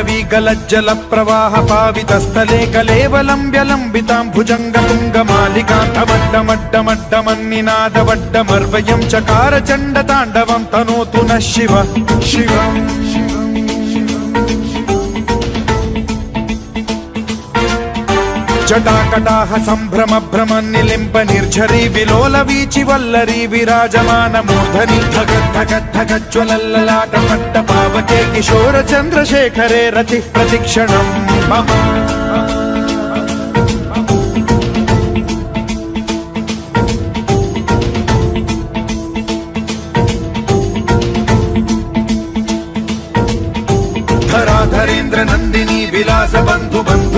ताण्डवी प्रवाह पावितस्थले कलेवलम्ब्य लम्बितां भुजङ्गतुङ्गमालिकान्तमड्डमड्डमड्डमन्निनादवड्डमर्वयं चकार चण्डताण्डवं तनोतु नः शिव शिवम् जटाकटाः सम्भ्रम भ्रम निलिम्ब निर्झरी विलोल वीचि वल्लरी विराजमान मूर्धनि धगद्धगद्धगज्ज्वलल्ललाट पट्ट पावके किशोर चन्द्रशेखरे रतिः प्रतिक्षणम्। मम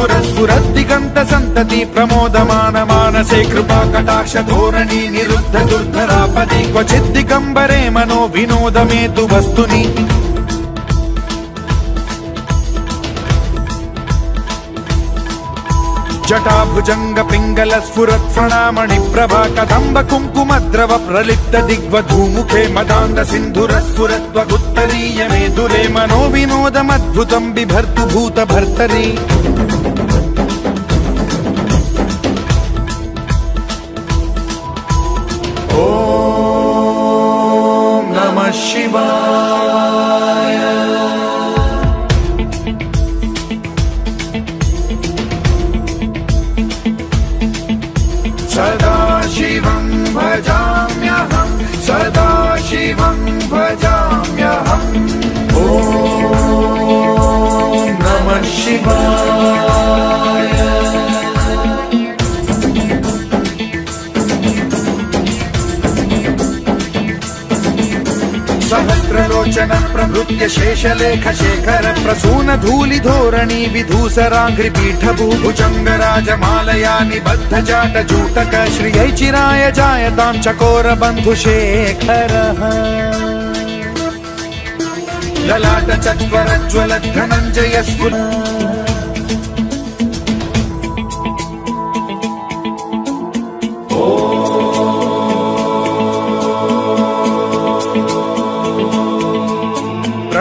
बन्धु बन्धुरस्फुरद्दिगन्त सन्तति प्रमोदमान मानसे कृपा कटाक्ष धोरणी निरुद्ध दुर्धरापदि क्वचिद्दिगम्बरे मनो विनोदमे तु वस्तुनि जटाभुजङ्ग पिङ्गल स्फुरत् प्रणामणि प्रभा कदम्ब कुङ्कुमद्रव प्रलिप्त दिग्वधूमुखे मदान्द सिन्धुर स्फुरत्वगुत्तरीय मे दुरे मनो विनोदमद्भुतम् बिभर्तु भूत भर्तरि शिवाय। सदा शिवं भजाम्यहं सदा शिवं भजाम्यहम् ॐ नमः शिवाय प्रभृत्य शेषलेख शेखर प्रसून धूलि धोरणी विधूसराङ्घ्रि पीठभूभुजङ्ग मालया निबद्ध जाट जूटक श्रियै चिराय जायतां चकोर बन्धुशेखरः ललाट चत्वरज्वल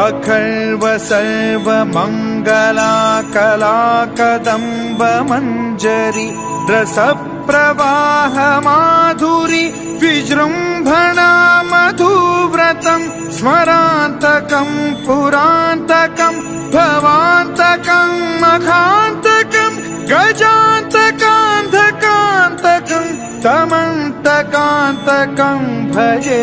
अखर्व सर्व मङ्गला कला कदम्ब मञ्जरि रस प्रवाह माधुरि विजृम्भणा मधुव्रतम् स्मरान्तकम् पुरान्तकम् भवान्तकम् मखान्तकम् गजान्तकान्धकान्तकम् तमन्तकान्तकम् भजे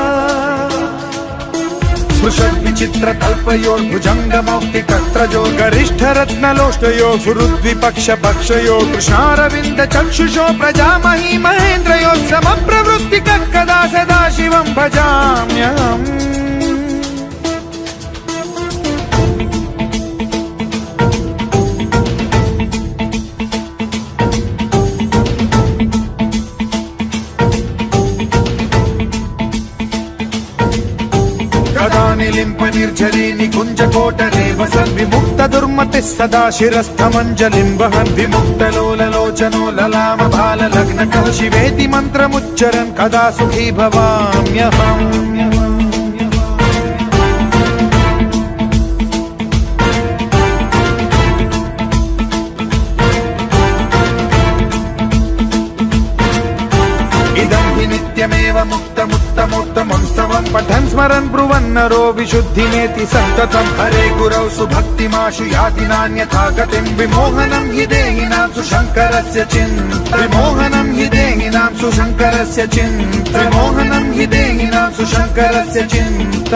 स्पृशद्विचित्र कल्पयोर्भुजङ्ग मौक्ति कस्त्रजो गरिष्ठ रत्नलोष्टयो सुहृद्विपक्ष पक्षयो कृष्णारविन्द चक्षुषो प्रजामही महेन्द्रयो समप्रवृत्ति कदा सदा शिवं भजाम्यहम् మేలింప కుంజకోట విముక్త దుర్మతి సదా బాల లగ్న కౌశివేతి మంత్రముచ్చరన్ కదా సుఖీ భవామ్యహం स्तवं पठन् स्मरन् ब्रुवन् नरो विशुद्धिमेति सन्ततम् हरे गुरौ सुभक्तिमाशु याति नान्यथा गतिम् विमोहनम् हि देहिनां सुशङ्करस्य चिन्त विमोहनम् हि देहिनां सुशङ्करस्य चिन्त विमोहनम् हि देहिनां सुशङ्करस्य चिन्त